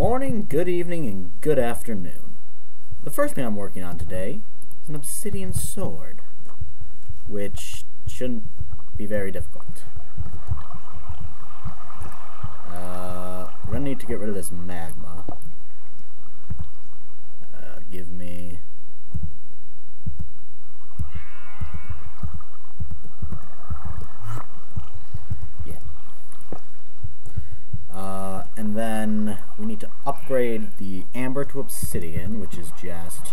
morning, good evening, and good afternoon. The first thing I'm working on today is an obsidian sword, which shouldn't be very difficult. Uh, we're gonna need to get rid of this magma. Uh, give me... Yeah. Uh, and then we need to upgrade the amber to obsidian, which is just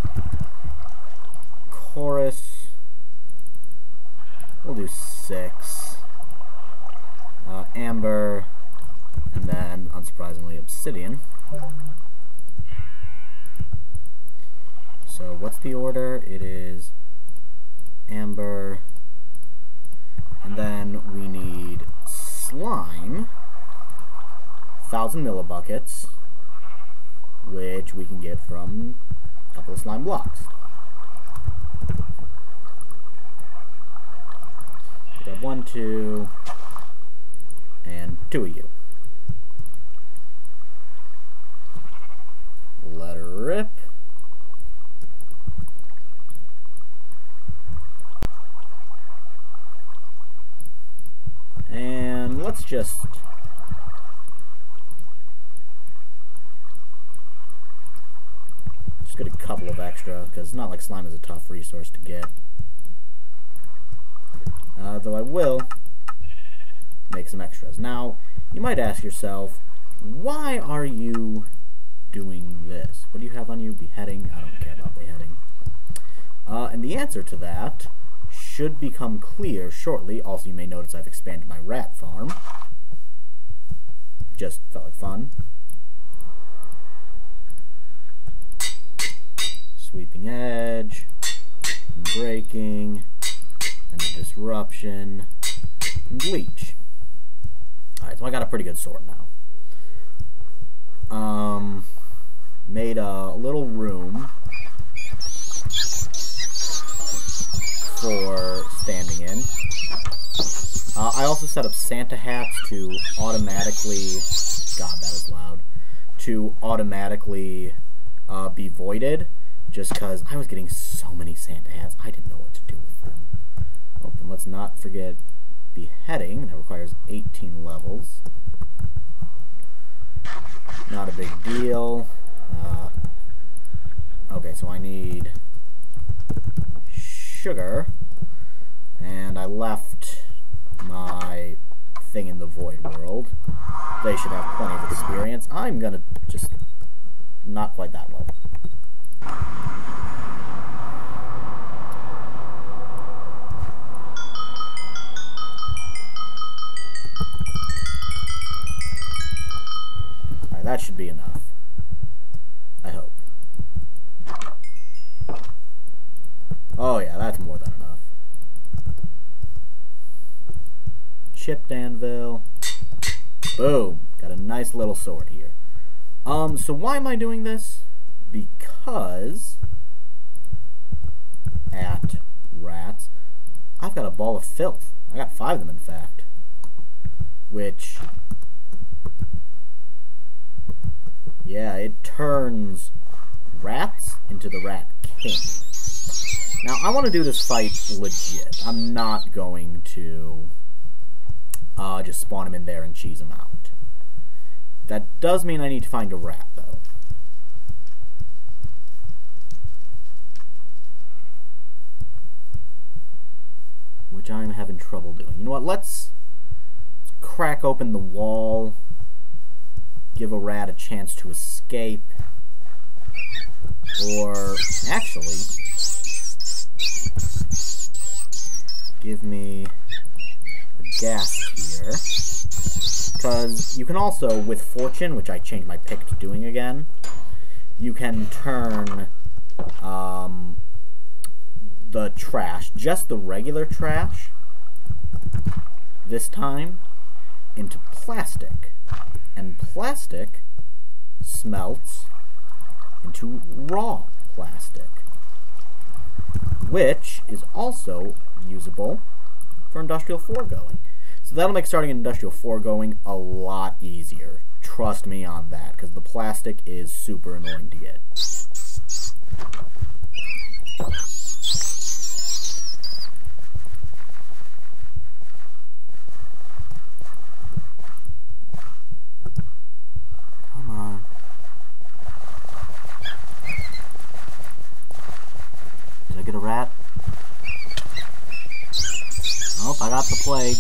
chorus. We'll do six. Uh, amber, and then, unsurprisingly, obsidian. So, what's the order? It is amber, and then we need slime, thousand millibuckets, which we can get from a couple of slime blocks. We have one, two, and two of you. Let her rip. And let's just just get a couple of extra because it's not like slime is a tough resource to get. Uh, though I will make some extras. Now, you might ask yourself, why are you doing this? What do you have on you? Beheading? I don't care about beheading. Uh, and the answer to that should become clear shortly. Also, you may notice I've expanded my rat farm. Just felt like fun. Sweeping edge, and breaking, and disruption, and bleach. Alright, so I got a pretty good sword now. Um, made a little room for standing in. Uh, I also set up Santa hats to automatically, God, that is loud, to automatically uh, be voided, just because I was getting so many Santa hats, I didn't know what to do with them. Oh, and let's not forget beheading, that requires 18 levels. Not a big deal. Uh, okay, so I need sugar, and I left my thing in the void world. They should have plenty of experience. I'm gonna just not quite that low. Alright, that should be enough. I hope. Oh yeah, that's more than enough. Chipped anvil. Boom. Got a nice little sword here. Um, so why am I doing this? Because at rats, I've got a ball of filth. I got five of them, in fact. Which, yeah, it turns rats into the Rat King. Now, I want to do this fight legit. I'm not going to uh, just spawn him in there and cheese him out. That does mean I need to find a rat, though. Which I'm having trouble doing. You know what? Let's, let's crack open the wall. Give a rat a chance to escape. Or, actually, give me a gas here. Because you can also, with Fortune, which I changed my pick to doing again, you can turn um, the trash, just the regular trash, this time, into plastic. And plastic smelts into raw plastic, which is also usable for Industrial foregoing. So that'll make starting Industrial foregoing a lot easier. Trust me on that, because the plastic is super annoying to get. Come on. Did I get a rat? Nope, I got the plague.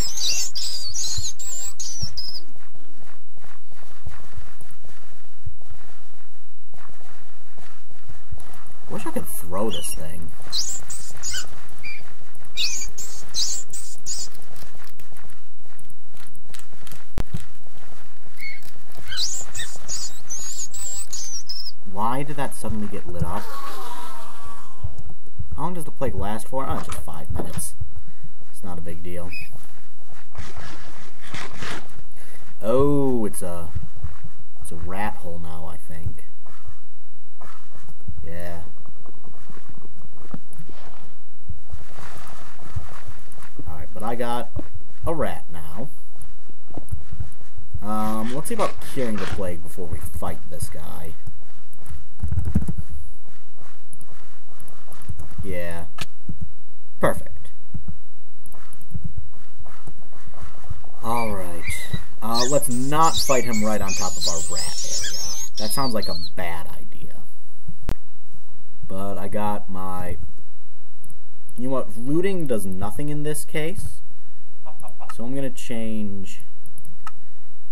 Wish I could throw this thing. Why did that suddenly get lit up? How long does the plague last for? Oh, just five minutes. It's not a big deal. Oh, it's a it's a rat hole now, I think. Yeah. Alright, but I got a rat now. Um, let's see about curing the plague before we fight this guy. Yeah. Perfect. Alright. Uh, let's not fight him right on top of our rat area. That sounds like a bad idea. But I got my... You know what? Looting does nothing in this case. So I'm going to change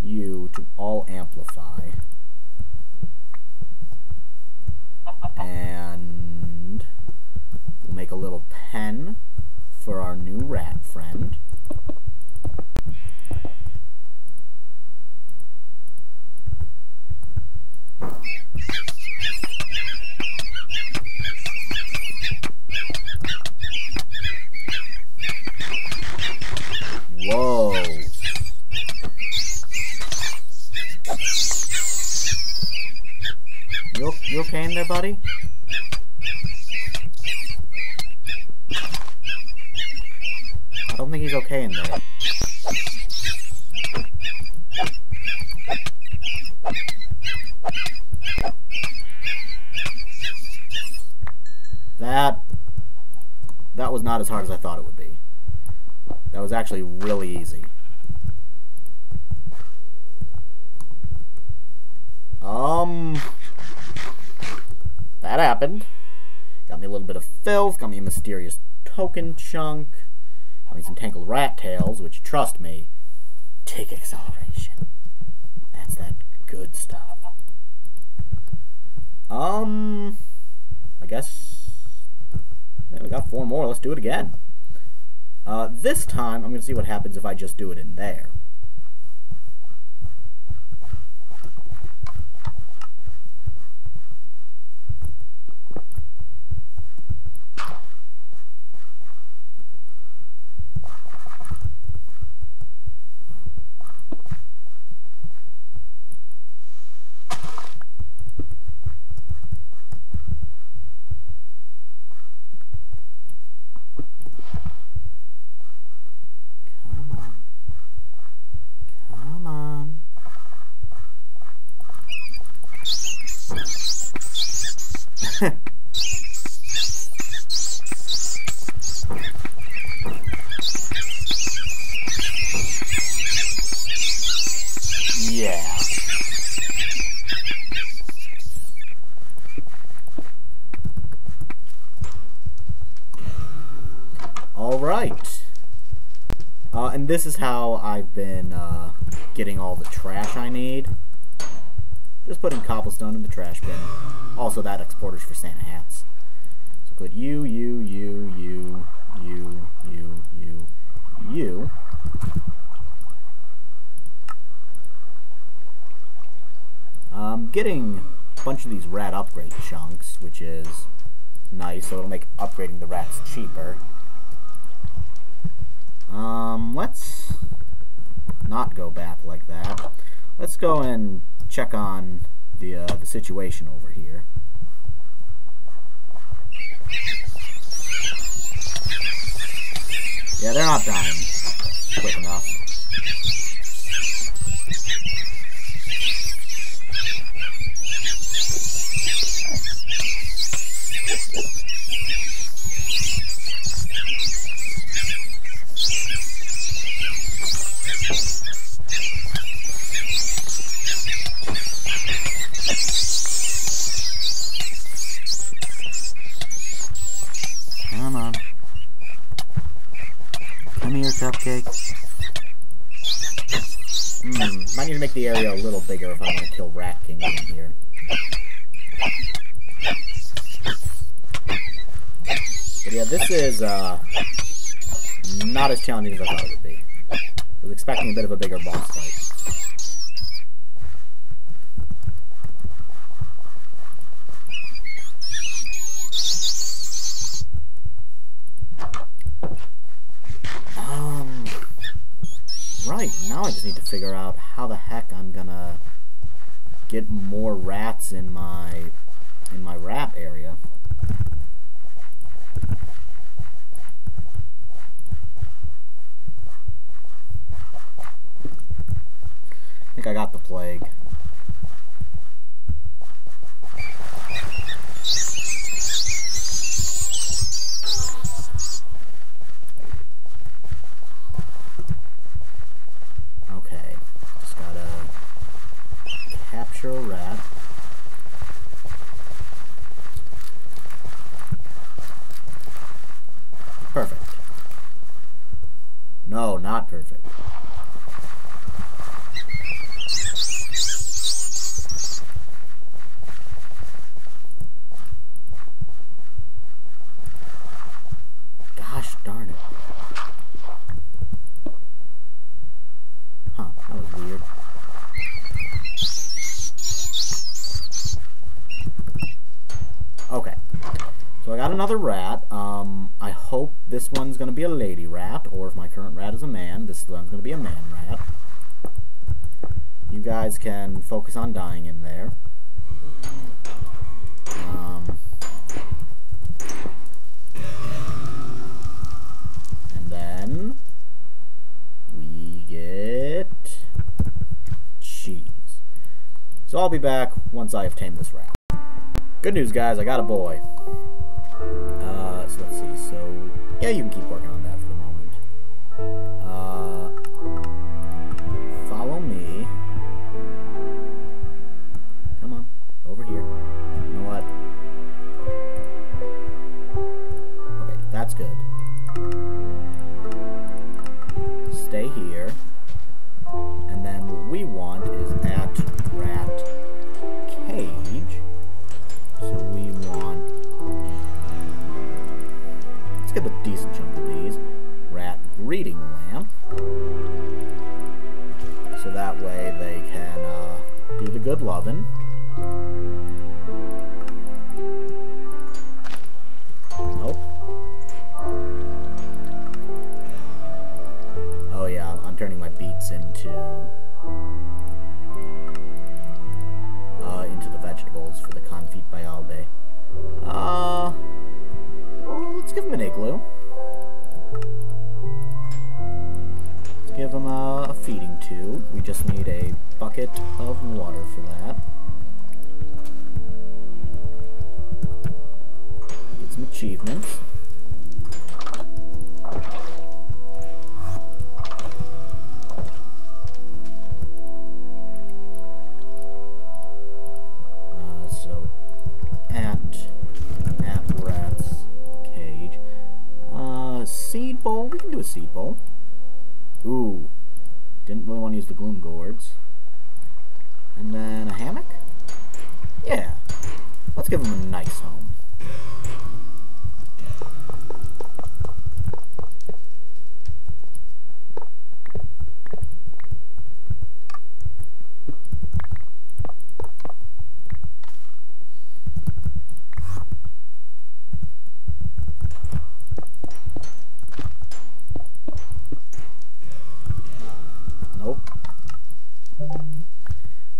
you to all amplify. And we'll make a little pen for our new rat friend. Whoa. You, you okay in there, buddy? I don't think he's okay in there. That... That was not as hard as I thought it would be. That was actually really easy. Um... That happened. Got me a little bit of filth, got me a mysterious token chunk, some tangled rat tails, which, trust me, take acceleration. That's that good stuff. Um... I guess... Yeah, we got four more. Let's do it again. Uh, this time, I'm going to see what happens if I just do it in there. Come on. Come on. yeah. All right. Uh, and this is how I've been uh, getting all the trash I need. Just putting cobblestone in the trash bin. Also, that exporter's for Santa hats. So put you, you, you, you, you, you, you, you. I'm getting a bunch of these rat upgrade chunks, which is nice, so it'll make upgrading the rats cheaper. Um, let's not go back like that. Let's go and check on the, uh, the situation over here. Yeah, they're not dying quick enough. Here. Hmm, might need to make the area a little bigger if I want to kill Rat King in here. But yeah, this is uh, not as challenging as I thought it would be. I was expecting a bit of a bigger boss fight. Um, right, now I just need to figure out how the heck I'm gonna get more rats in my in my rat area. I think I got the plague. Okay, just gotta Perfect. No, not perfect. Gosh darn it. Huh, that was weird. Okay. So I got another rat. Um, I hope this one's going to be a lady rat, or if my current rat is a man, this one's going to be a man rat. You guys can focus on dying in there. Um, and then we get cheese. So I'll be back once I have tamed this rat. Good news, guys. I got a boy. Uh, so let's see. So yeah, you can keep breeding lamp. So that way they can uh, do the good loving. Nope. Oh yeah, I'm turning my beets into uh, into the vegetables for the confit bialde. Uh, well, let's give him an igloo. Give them a, a feeding tube. We just need a bucket of water for that. Get some achievements. Uh, so at at rat's cage. Uh, seed bowl. We can do a seed bowl. Ooh, didn't really want to use the gloom gourds. And then a hammock. Yeah, let's give him a nice home. Nope.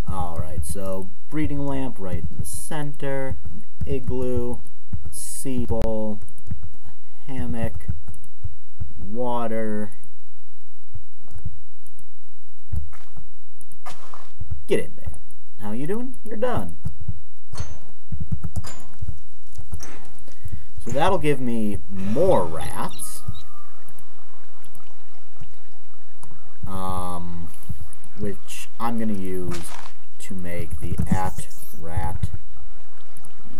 Alright, so breeding lamp right in the center, igloo, sea bowl, hammock, water. Get in there. How you doing? You're done. So that'll give me more rats. Um, which I'm going to use to make the at rat.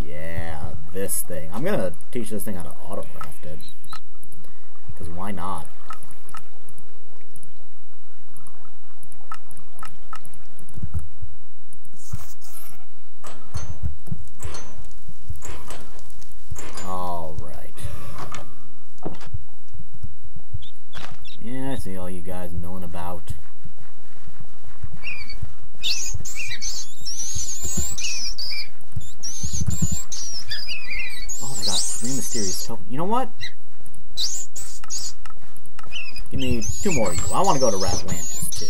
Yeah, this thing. I'm gonna teach this thing how to autocraft it. Because why not? Alright. Yeah, I see all you guys milling about. Oh, I got three tokens. You know what? Give me two more of you. I want to go to Ratlantis, too.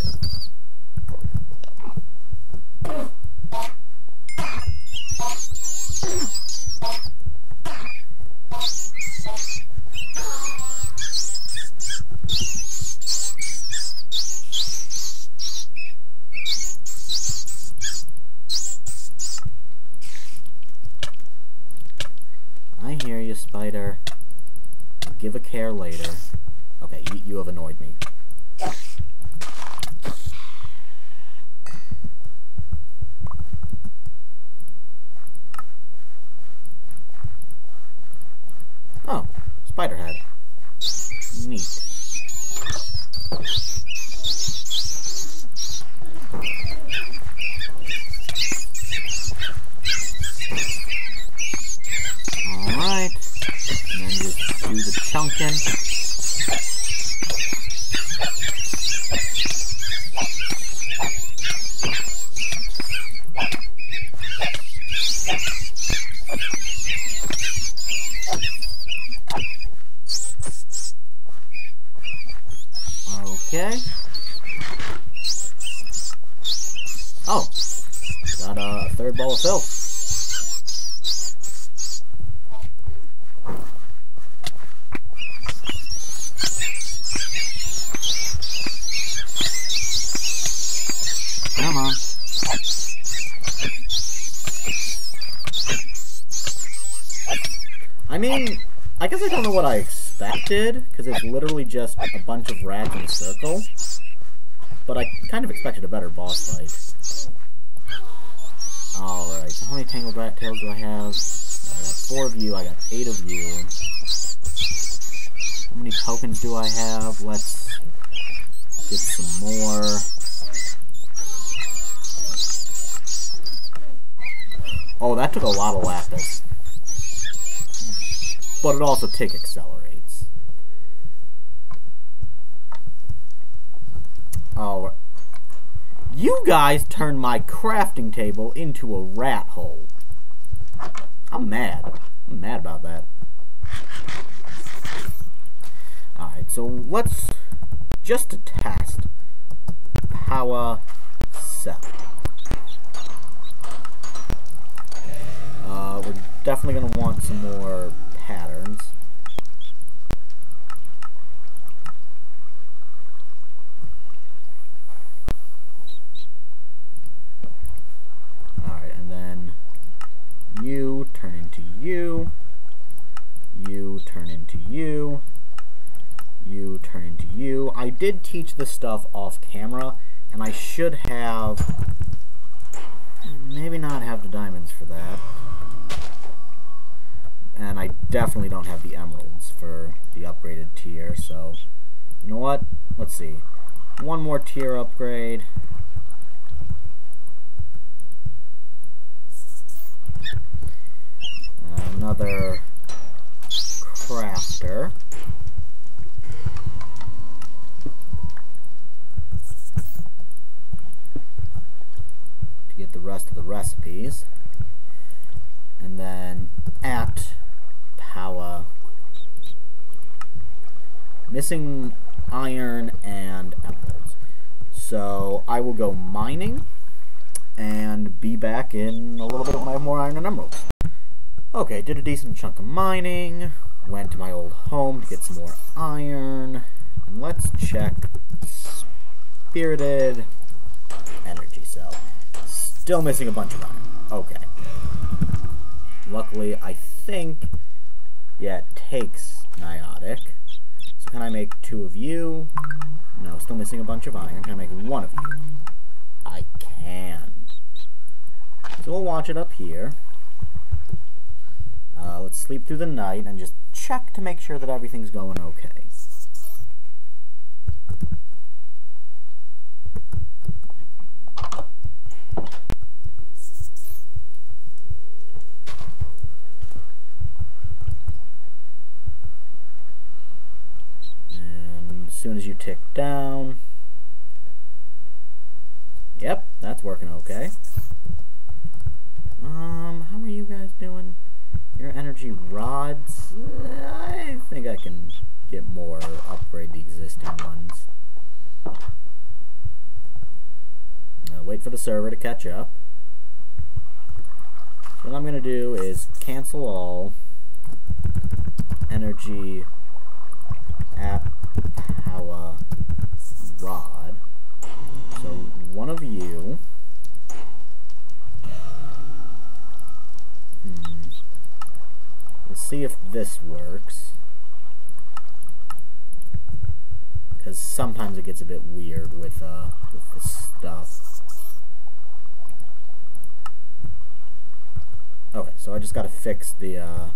I hear you, Spider. I'll give a care later. Okay, you, you have annoyed me. Oh, spider head. Neat. Alright. And then just do the chunking. Okay. Oh. Got a third ball of filth. Come on. I mean, I guess I don't know what I expected, because it's literally just a bunch of rats in a circle. But I kind of expected a better boss fight. Alright, how many tangled rat tails do I have? I got four of you, I got eight of you. How many tokens do I have? Let's get some more. Oh, that took a lot of lapis. But it also tick accelerates. Oh, you guys turned my crafting table into a rat hole. I'm mad. I'm mad about that. Alright, so let's just to test power cell. Uh, we're definitely going to want some more patterns. Alright, and then you turn into you, you turn into you, you turn into you. I did teach this stuff off camera, and I should have maybe not have the diamonds for that. And I definitely don't have the emeralds for the upgraded tier, so you know what? Let's see. One more tier upgrade. Another crafter. To get the rest of the recipes. And then at power. Uh, missing iron and emeralds. So I will go mining and be back in a little bit when I have more iron and emeralds. Okay, did a decent chunk of mining, went to my old home to get some more iron, and let's check spirited energy cell. Still missing a bunch of iron. Okay. Luckily, I think, yeah, it takes Niotic. So can I make two of you? No, still missing a bunch of iron. Can I make one of you? I can. So we'll watch it up here. Uh, let's sleep through the night and just check to make sure that everything's going okay. And as soon as you tick down, yep, that's working okay. Um, how are you guys doing? Your energy rods? I think I can get more upgrade the existing ones. Uh, wait for the server to catch up. So what I'm going to do is cancel all energy app power rod. So one of you Hmm. Let's see if this works. Because sometimes it gets a bit weird with, uh, with the stuff. Okay, so I just gotta fix the, uh,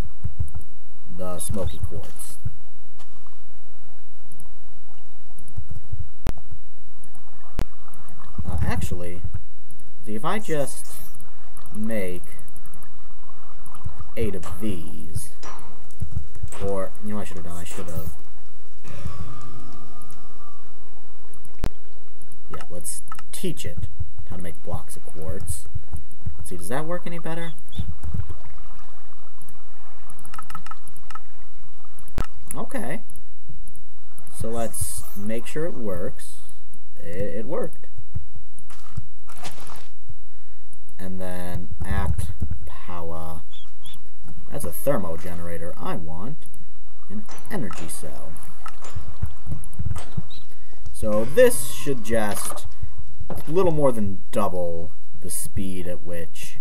the smoky quartz. Uh, actually, see, if I just make eight of these. Or, you know I should have done? I should have... Yeah, let's teach it how to make blocks of quartz. Let's see, does that work any better? Okay. So let's make sure it works. It, it worked. And then at power that's a thermo generator. I want an energy cell. So this should just a little more than double the speed at which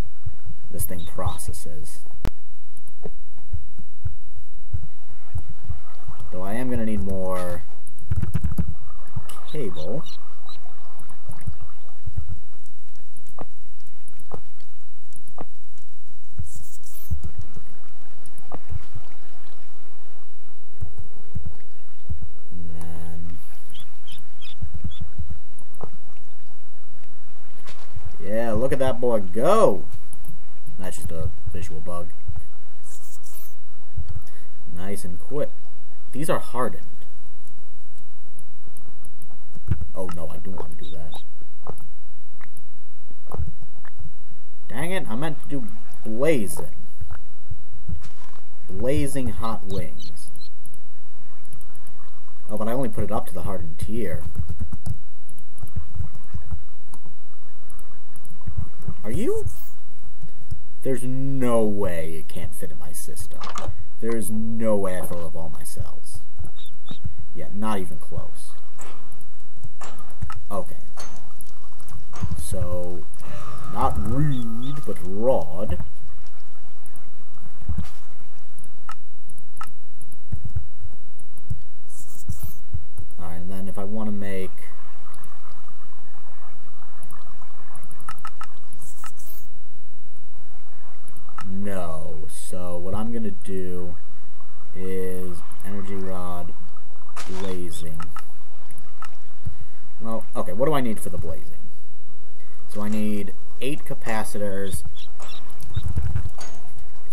this thing processes. Though I am going to need more cable. Yeah, look at that boy go! That's just a visual bug. Nice and quick. These are hardened. Oh no, I do want to do that. Dang it, I meant to do blazing. Blazing hot wings. Oh, but I only put it up to the hardened tier. Are you? There's no way it can't fit in my system. There's no way I fill up all my cells. Yeah, not even close. Okay. So, not rude, but rod. Alright, and then if I want to make No. So what I'm going to do is energy rod blazing. Well, okay, what do I need for the blazing? So I need eight capacitors.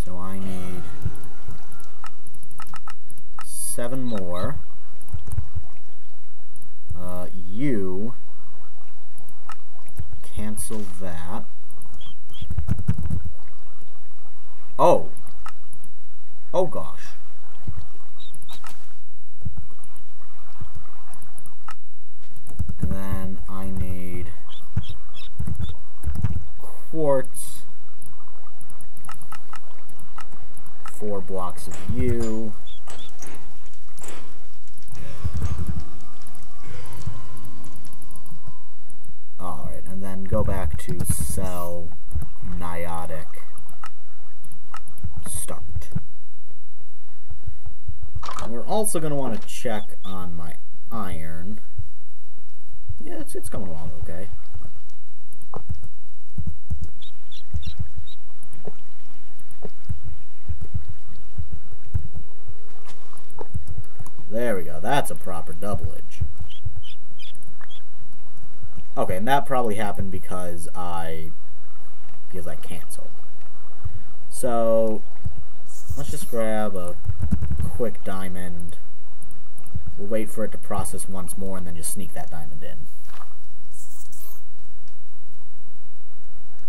So I need seven more. Uh, you cancel that. Oh. Oh gosh. And then I need quartz, four blocks of you, Alright, and then go back to cell niotic start. We're also going to want to check on my iron. Yeah, it's, it's coming along okay. There we go. That's a proper doublage. Okay, and that probably happened because I... because I canceled. So, let's just grab a quick diamond. We'll wait for it to process once more and then just sneak that diamond in.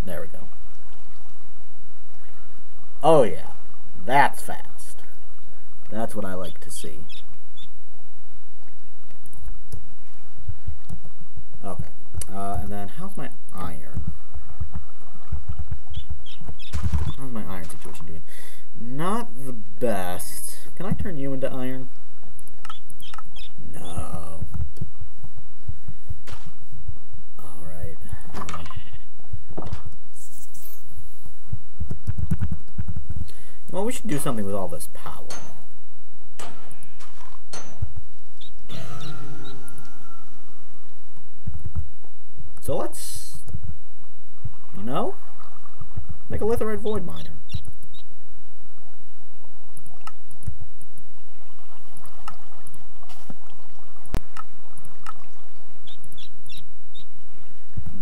There we go. Oh yeah, that's fast. That's what I like to see. Okay. Uh, and then how's my iron? How's my iron situation doing? Not the best. Can I turn you into iron? No. Alright. Well, we should do something with all this power. So let's, you know, make a litherite void miner.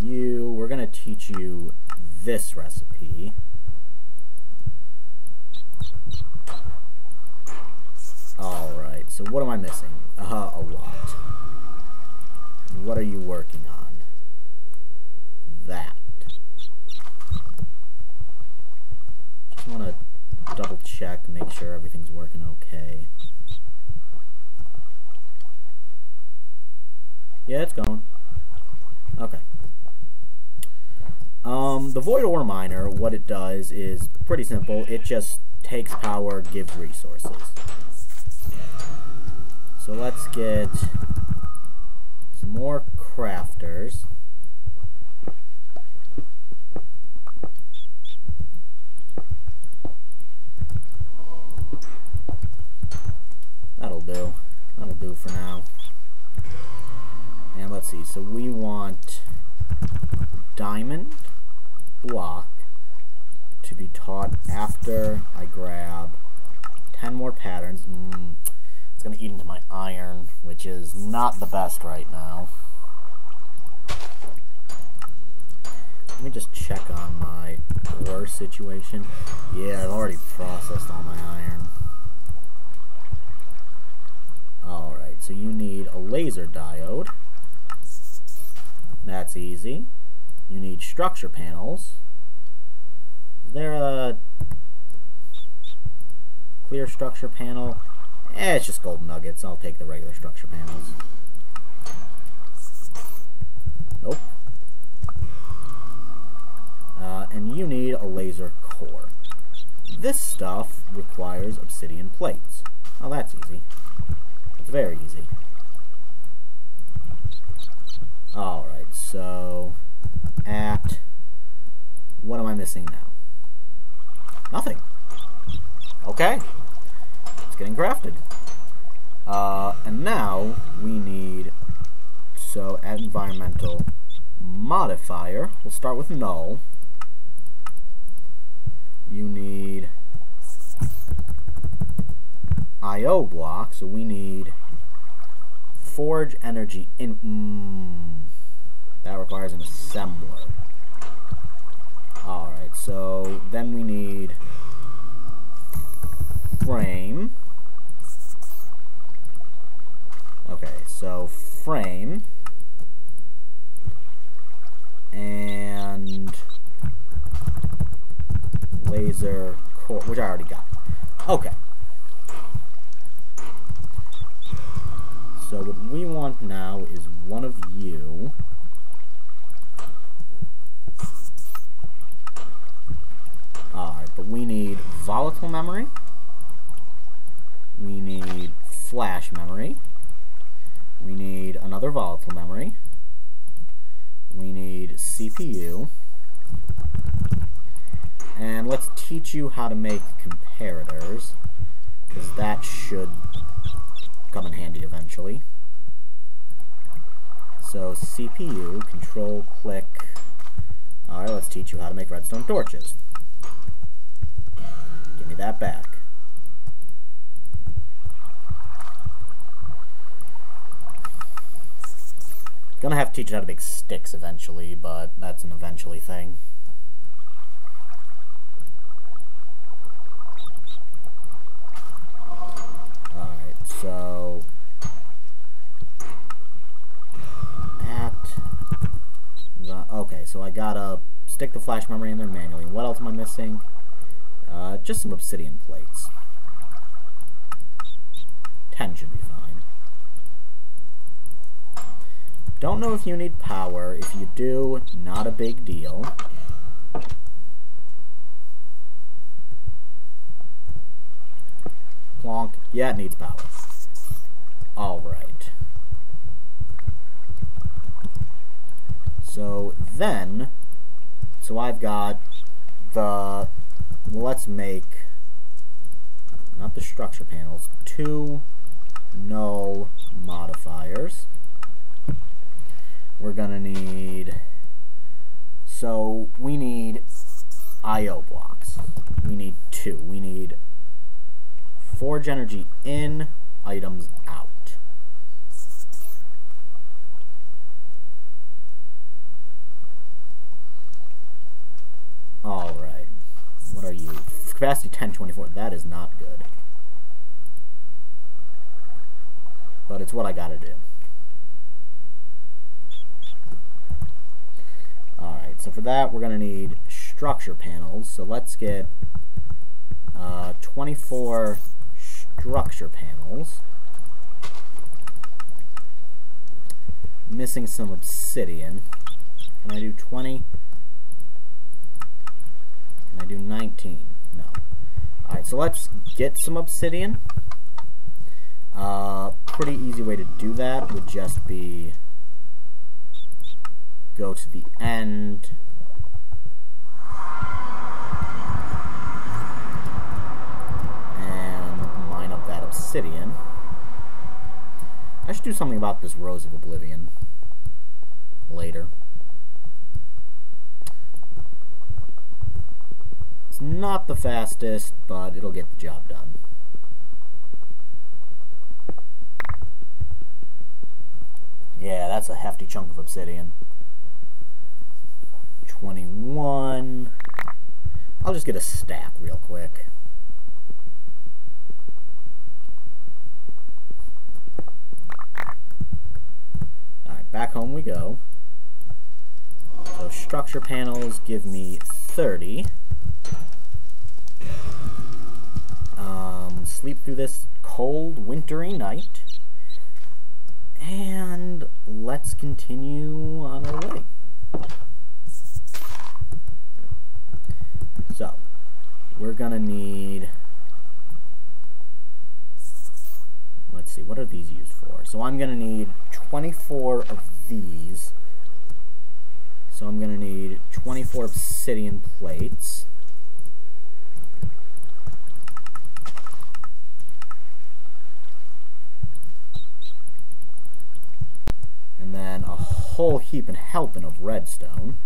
You, we're going to teach you this recipe. Alright, so what am I missing? Uh, a lot. What are you working on? that. Just want to double check, make sure everything's working okay. Yeah, it's going. Okay. Um, the Void Ore Miner, what it does is pretty simple. It just takes power, gives resources. So let's get some more crafters. That'll do. That'll do for now. And let's see, so we want diamond block to be taught after I grab 10 more patterns. Mm, it's going to eat into my iron, which is not the best right now. Let me just check on my ore situation. Yeah, I've already processed all my iron. Alright, so you need a laser diode. That's easy. You need structure panels. Is there a clear structure panel? Eh, it's just gold nuggets. I'll take the regular structure panels. Nope. Uh, and you need a laser core. This stuff requires obsidian plates. Oh, that's easy. It's very easy. Alright, so at what am I missing now? Nothing. Okay. It's getting crafted. Uh, and now we need so environmental modifier, we'll start with null. You need I.O. block, so we need forge energy in. Mm, that requires an assembler. Alright, so then we need frame. Okay, so frame and laser core, which I already got. Okay. So what we want now is one of you Alright, but we need volatile memory. We need flash memory. We need another volatile memory. We need CPU. And let's teach you how to make comparators, because that should come in handy eventually. So CPU, control, click. Alright, let's teach you how to make redstone torches. Give me that back. gonna have to teach it how to make sticks eventually, but that's an eventually thing. Alright, so... At... The, okay, so I gotta stick the flash memory in there manually. What else am I missing? Uh, just some obsidian plates. 10 should be fine. Don't know if you need power. If you do, not a big deal. Plonk. Yeah, it needs power. Alright. So then, so I've got the, let's make, not the structure panels, two null modifiers. We're gonna need, so we need IO blocks. We need two. We need forge energy in, items out. Alright. What are you? Capacity 1024. That is not good. But it's what I gotta do. Alright, so for that we're gonna need structure panels. So let's get uh, 24 structure panels. Missing some obsidian. Can I do 20? Can I do 19? No. Alright, so let's get some obsidian. Uh, pretty easy way to do that would just be go to the end and mine up that obsidian. I should do something about this Rose of Oblivion later. It's not the fastest, but it'll get the job done. Yeah, that's a hefty chunk of obsidian. 21. I'll just get a stack real quick. Alright, back home we go. So structure panels give me 30. Um, sleep through this cold, wintry night. And let's continue on our way. So, we're gonna need, let's see, what are these used for? So I'm gonna need 24 of these. So I'm gonna need 24 obsidian plates. And then a whole heap and helping of redstone.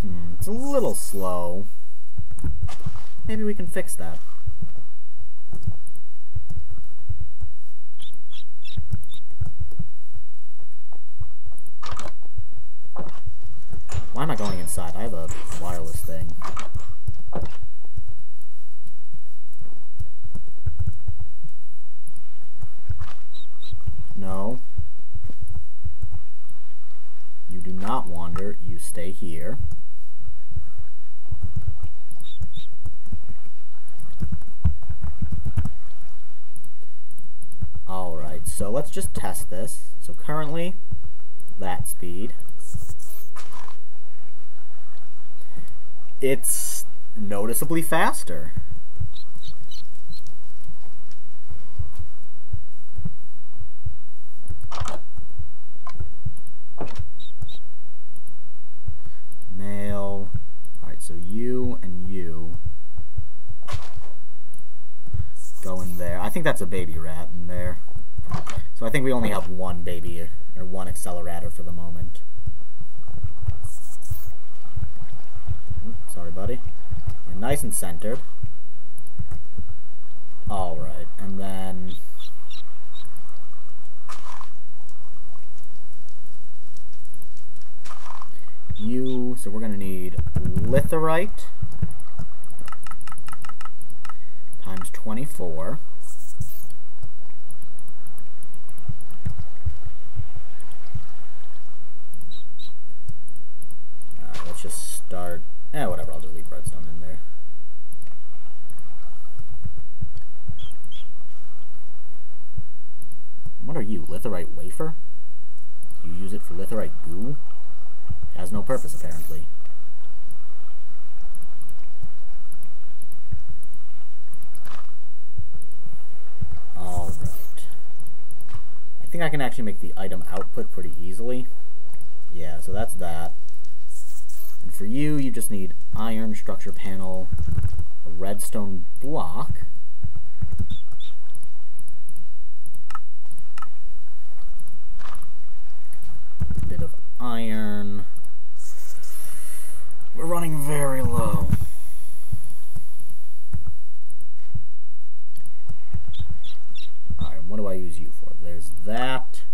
Hmm, it's a little slow. Maybe we can fix that. Why am I going inside? I have a wireless thing. No. You do not wander. You stay here. Alright, so let's just test this. So currently, that speed. It's noticeably faster. Male. Alright, so you and you go in there. I think that's a baby rat in there. So I think we only have one baby, or one accelerator for the moment. Oops, sorry, buddy. You're nice and centered. Alright, and then... You, so we're going to need litherite times 24. Alright, just start... Eh, whatever, I'll just leave redstone in there. What are you, litherite wafer? You use it for litherite goo? It has no purpose, apparently. Alright. I think I can actually make the item output pretty easily. Yeah, so that's that. And for you, you just need iron structure panel, a redstone block, a bit of iron. We're running very low. Alright, what do I use you for? There's that.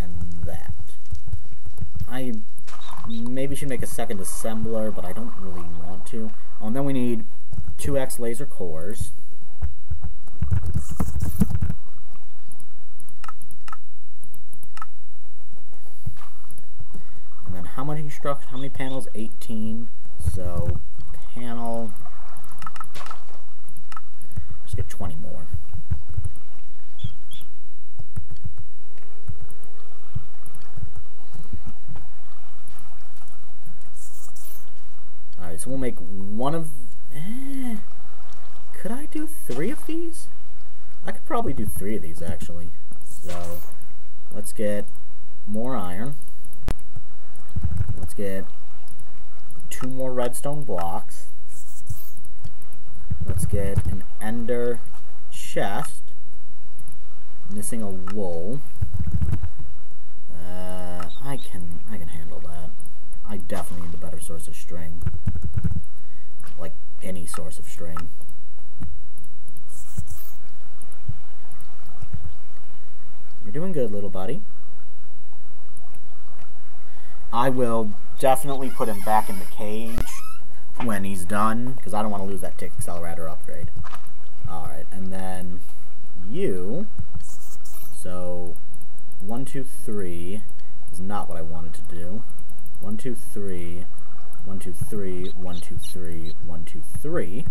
And that. I maybe should make a second assembler, but I don't really want to. And then we need 2x laser cores. And then how many struct how many panels? 18. So panel just get 20 more. Alright, so we'll make one of... Eh, could I do three of these? I could probably do three of these, actually. So, let's get more iron. Let's get two more redstone blocks. Let's get an ender chest. Missing a wool. Uh, I can I can handle that. I definitely need a better source of string. Like any source of string. You're doing good, little buddy. I will definitely put him back in the cage when he's done, because I don't want to lose that tick accelerator upgrade. Alright, and then you. So, one, two, three is not what I wanted to do. One, two, three, one, two, three, one, two, three, one, two, three.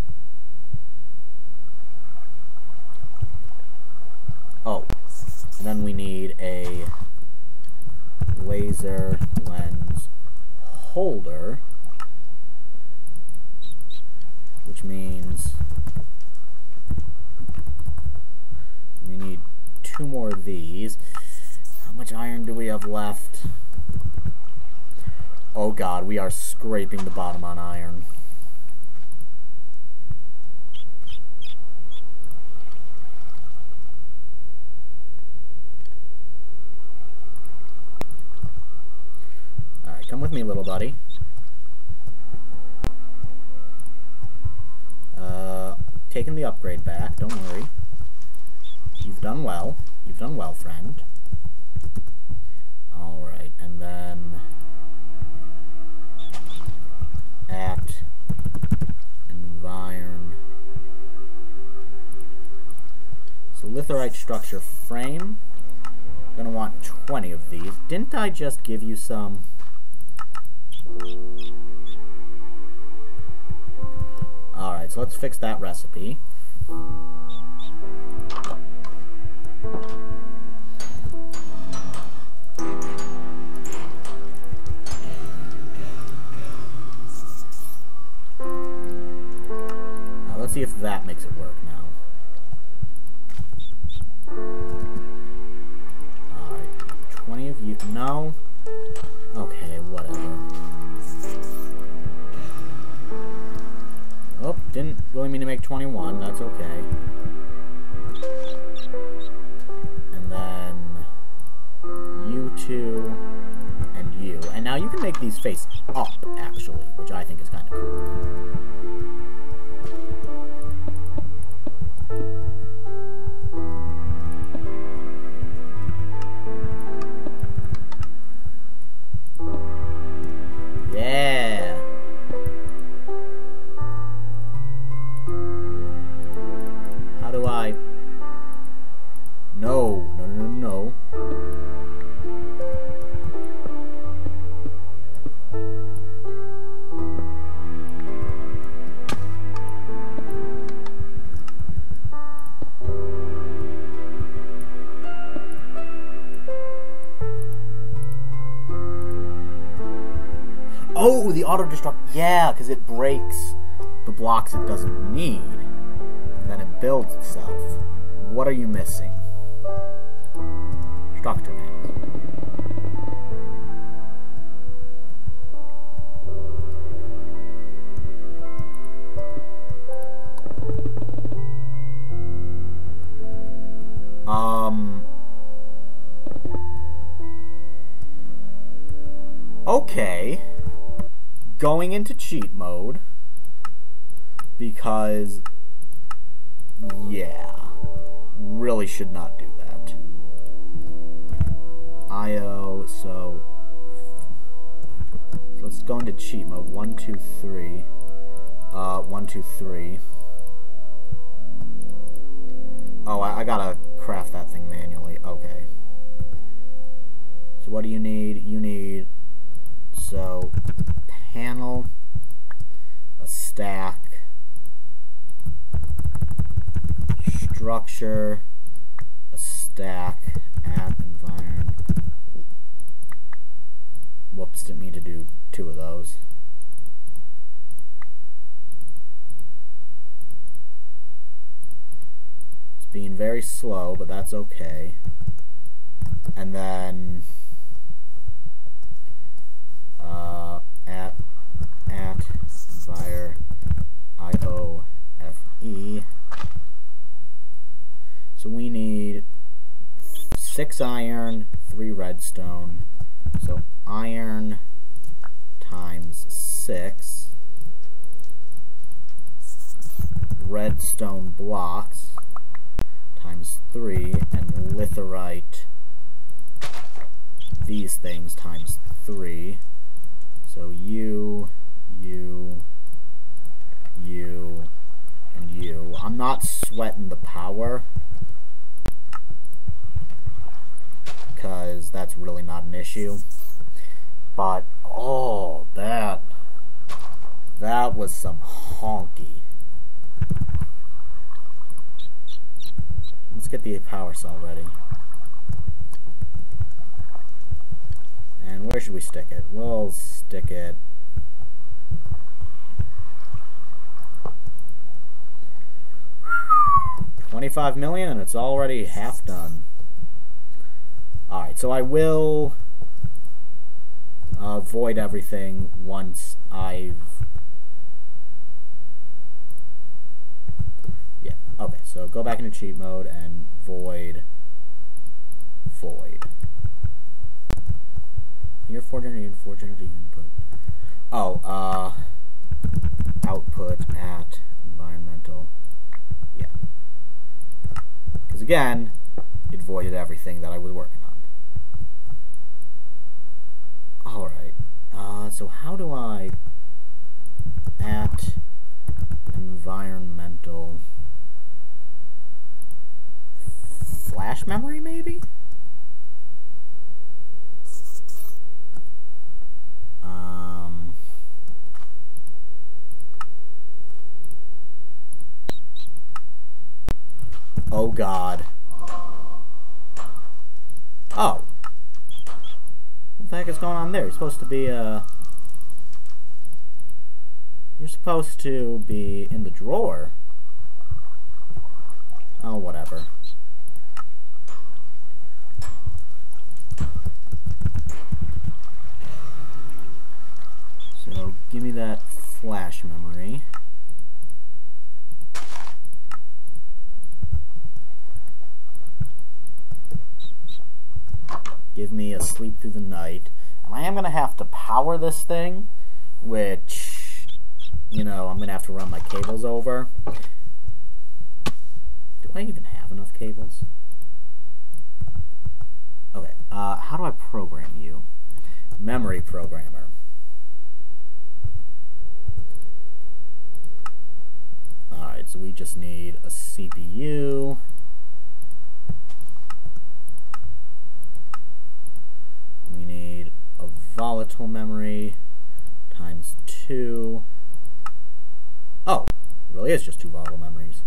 Oh, and then we need a laser lens holder, which means we need two more of these. How much iron do we have left? Oh god, we are scraping the bottom on iron. Alright, come with me, little buddy. Uh, taking the upgrade back, don't worry. You've done well. You've done well, friend. Alright, and then... At environ. So litherite structure frame. Gonna want 20 of these. Didn't I just give you some? Alright, so let's fix that recipe. See if that makes it work now. Alright, 20 of you. No? Okay, whatever. Oh, didn't really mean to make 21. That's okay. And then you two and you. And now you can make these face up, actually, which I think is kind of cool. Oh, the auto destruct. Yeah, because it breaks the blocks it doesn't need. And then it builds itself. What are you missing? Structure panels. Um. Okay. Going into cheat mode. Because. Yeah. Really should not do that. IO, so. Let's go into cheat mode. One, two, three. Uh, one, two, three. Oh, I, I gotta craft that thing manually. Okay. So what do you need? You need so panel, a stack, structure, a stack, add environment. Whoops, didn't mean to do two of those. It's being very slow, but that's okay. And then uh, at at vir i o f e. So we need six iron, three redstone. So iron times six redstone blocks times three and litherite these things times three. So you, you, you, and you. I'm not sweating the power. Because that's really not an issue. But, oh, that, that was some honky. Let's get the power cell ready. And where should we stick it? We'll it... Twenty-five million, and it's already half done. Alright, so I will uh, void everything once I've... Yeah, okay, so go back into cheat mode and void void. Your 400 and 400 input. Oh, uh, output at environmental. Yeah. Because again, it voided everything that I was working on. Alright. Uh, so how do I at environmental flash memory maybe? Um, oh God. Oh. What the heck is going on there? You're supposed to be, uh... You're supposed to be in the drawer. Oh, whatever. So give me that flash memory. Give me a sleep through the night. And I am going to have to power this thing, which, you know, I'm going to have to run my cables over. Do I even have enough cables? Okay, uh, how do I program you? Memory programmer. Alright, so we just need a CPU. Volatile memory times 2. Oh, it really is just two volatile memories.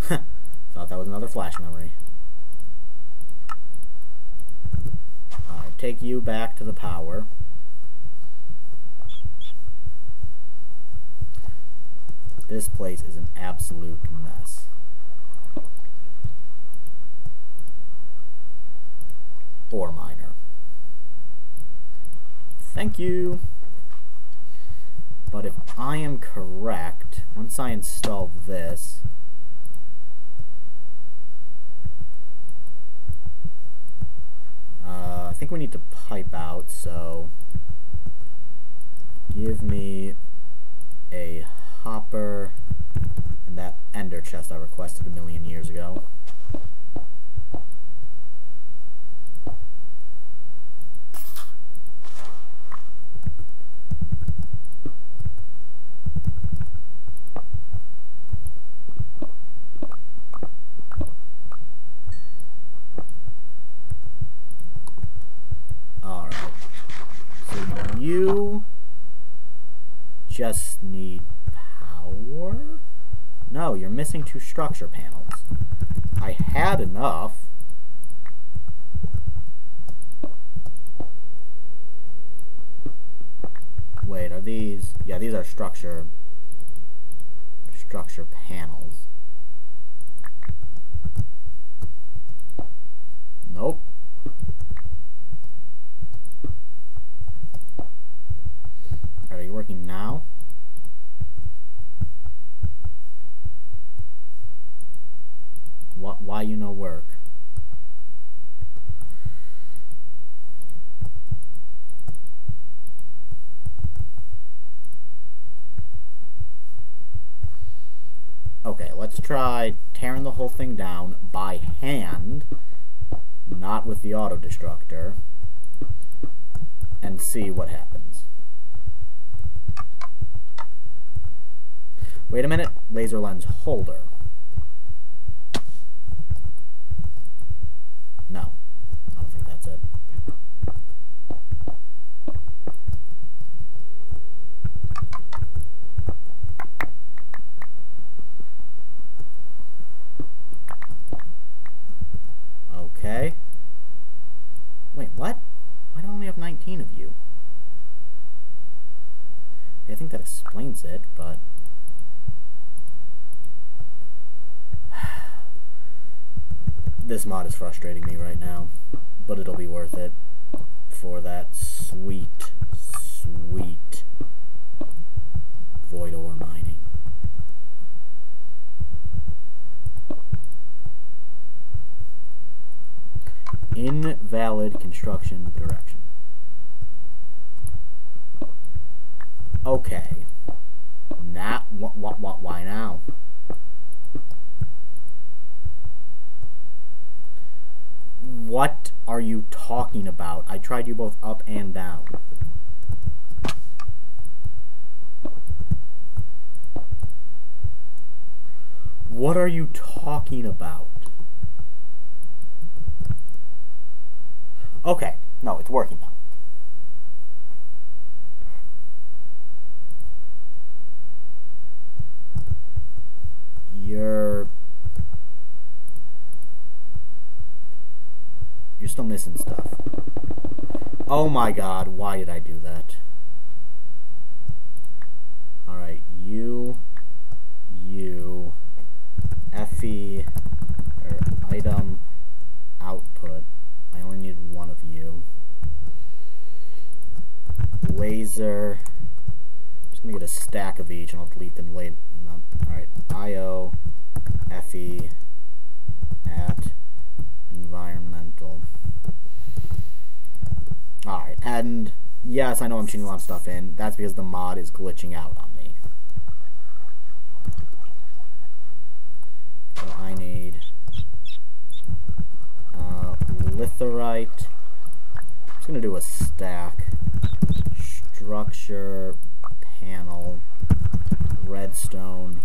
Thought that was another flash memory. Take you back to the power. This place is an absolute mess. Ore miner. Thank you. But if I am correct, once I install this, uh, I think we need to pipe out, so give me a hopper, and that ender chest I requested a million years ago. Alright. So you just need power? No, you're missing two structure panels. I had enough. Wait, are these... Yeah, these are structure... Structure panels. Nope. Are you working now? What, why you no work? Okay, let's try tearing the whole thing down by hand, not with the auto destructor, and see what happens. Wait a minute, laser lens holder. No, I don't think that's it. Okay. Wait, what? Why do I only have 19 of you? I think that explains it, but... this mod is frustrating me right now, but it'll be worth it for that sweet, sweet void ore mining. Invalid construction direction. Okay. Now, what, what, what, why now? What are you talking about? I tried you both up and down. What are you talking about? Okay, no, it's working now. You're You're still missing stuff. Oh my god, why did I do that? Alright, you, you, FE, or item, output. I only need one of you. Laser. I'm just gonna get a stack of each and I'll delete them later. Alright, IO, FE, at, environmental. Alright, and yes, I know I'm cheating a lot of stuff in. That's because the mod is glitching out on me. So I need uh, litherite. I'm just going to do a stack. Structure, panel, redstone,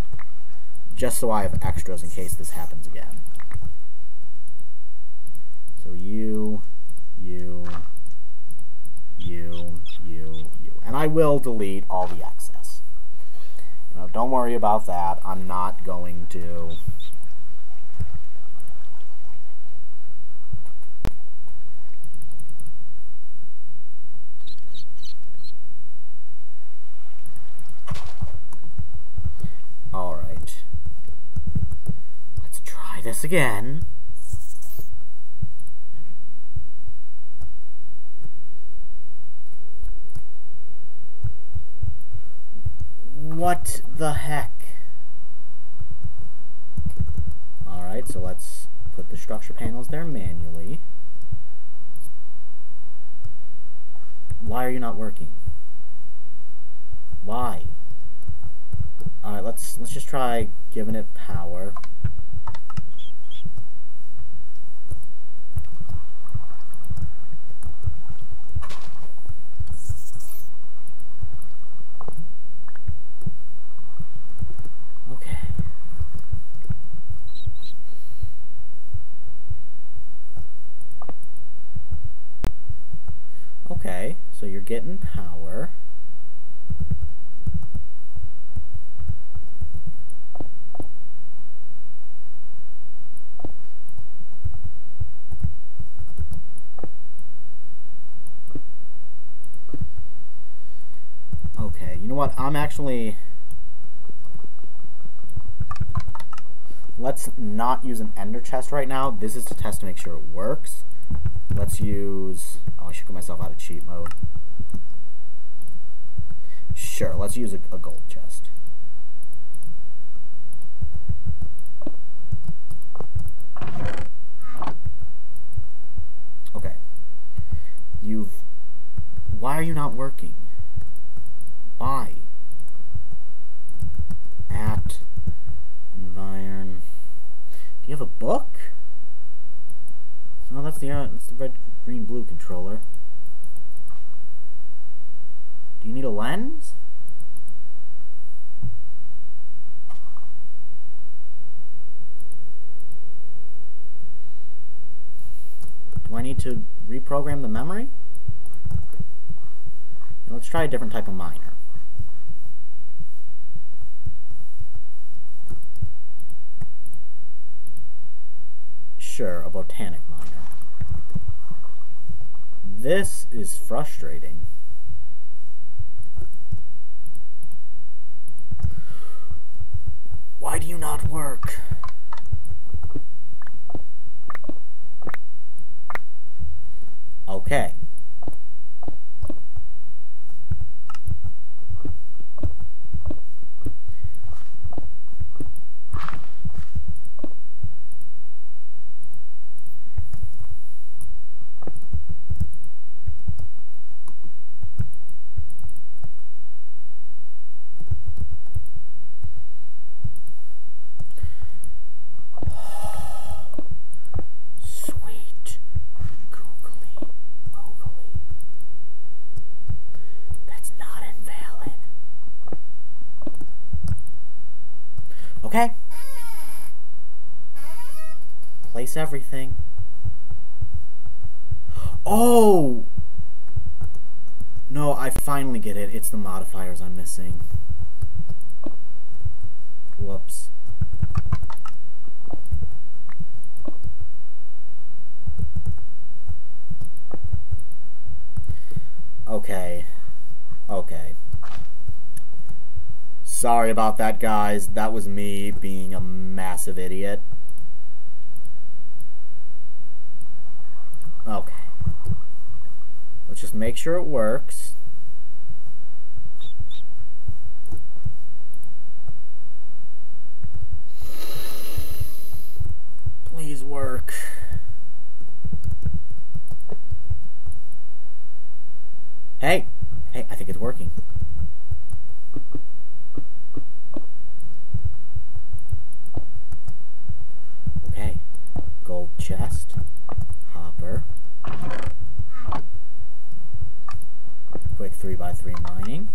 just so I have extras in case this happens again. So you, you, you, you, you. And I will delete all the excess. You know, don't worry about that. I'm not going to... Alright. Let's try this again. What the heck? Alright, so let's put the structure panels there manually. Why are you not working? Why? Alright, let's let's just try giving it power. Okay. Okay, so you're getting power. Okay, you know what? I'm actually... Let's not use an ender chest right now. This is to test to make sure it works. Let's use... Oh, I should get myself out of cheat mode. Sure, let's use a, a gold chest. Okay. You've... Why are you not working? Why? At environ. Do you have a book? That's the uh, that's the red, green, blue controller. Do you need a lens? Do I need to reprogram the memory? Let's try a different type of miner. Sure, a botanic miner. This is frustrating. Why do you not work? Okay. Sweet googly moogly. That's not invalid. Okay. Everything. Oh! No, I finally get it. It's the modifiers I'm missing. Whoops. Okay. Okay. Sorry about that, guys. That was me being a massive idiot. Okay. Let's just make sure it works. Please work. Hey! Hey, I think it's working. Okay. Gold chest. Hopper. Quick 3x3 mining.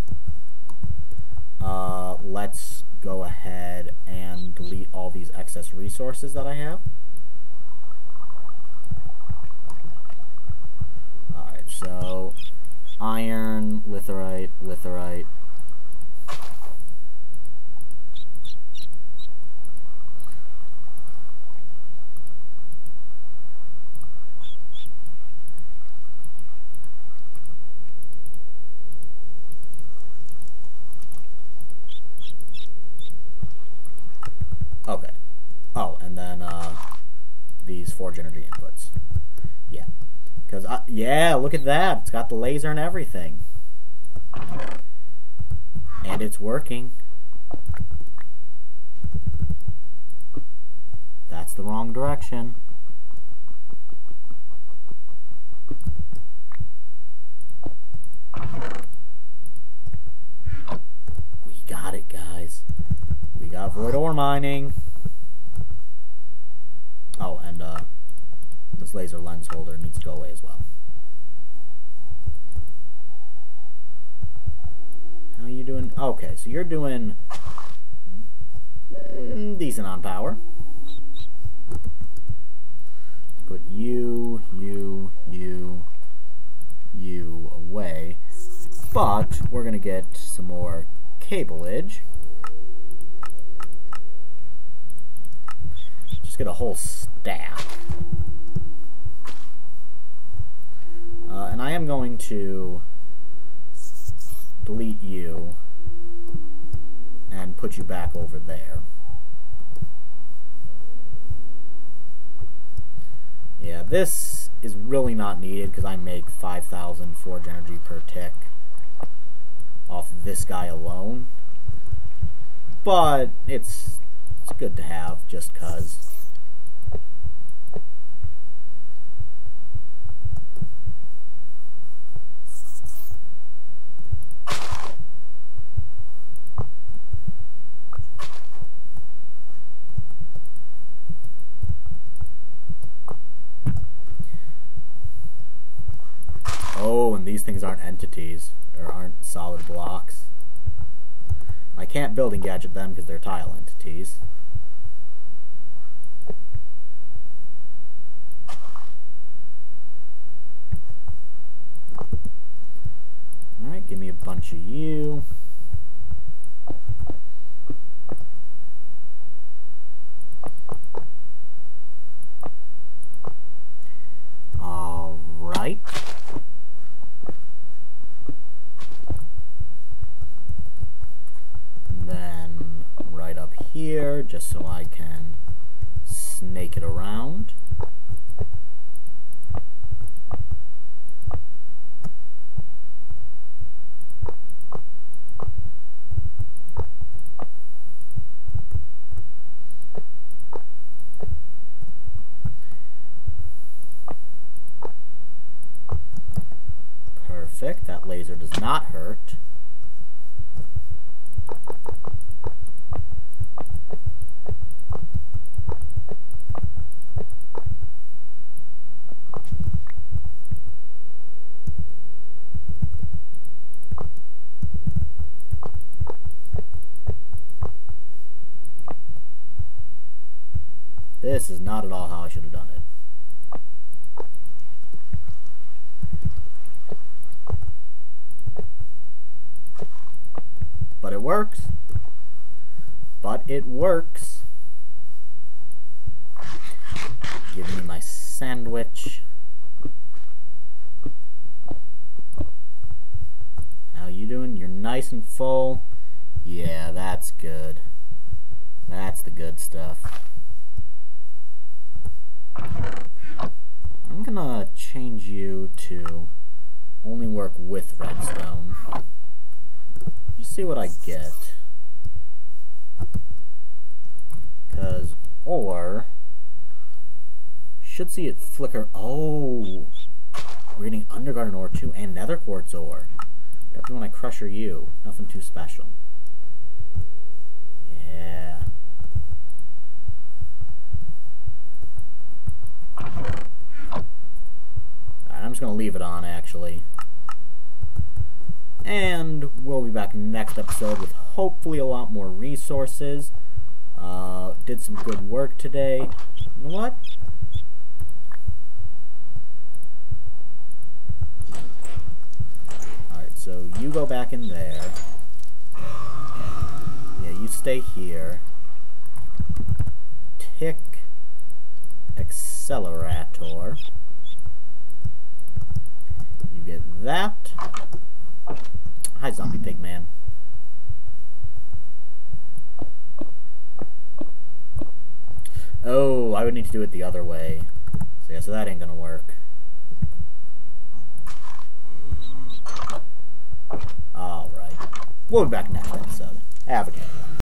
Uh, let's go ahead and delete all these excess resources that I have. Alright, so iron, litherite, litherite. Okay. Oh, and then uh, these forge energy inputs. Yeah. Because, yeah, look at that. It's got the laser and everything. And it's working. That's the wrong direction. We got it, guys. We got void ore mining. Oh, and uh, this laser lens holder needs to go away as well. How you doing? Okay, so you're doing mm, decent on power. Let's put you, you, you, you away. But we're going to get some more cableage. Get a whole stack. Uh, and I am going to delete you and put you back over there. Yeah, this is really not needed because I make 5,000 forge energy per tick off this guy alone. But it's, it's good to have just because. Oh, and these things aren't entities, or aren't solid blocks. I can't building gadget them because they're tile entities. Alright, give me a bunch of you. Alright. then right up here, just so I can snake it around. Perfect, that laser does not hurt. This is not at all how I should have done it. But it works. But it works. Give me my sandwich. How you doing? You're nice and full. Yeah, that's good. That's the good stuff. I'm gonna change you to only work with redstone. Just see what I get. Cause, or, should see it flicker. Oh, we're getting undergarden ore too, and nether quartz ore. Definitely when I crusher you. Nothing too special. Yeah. I'm just going to leave it on, actually. And we'll be back next episode with hopefully a lot more resources. Uh, did some good work today. You know what? Alright, so you go back in there. Yeah, you stay here. Tick accelerator. You get that. Hi, zombie pig man. Oh, I would need to do it the other way. So yeah, so that ain't gonna work. Alright. We'll be back next episode. Have a good one.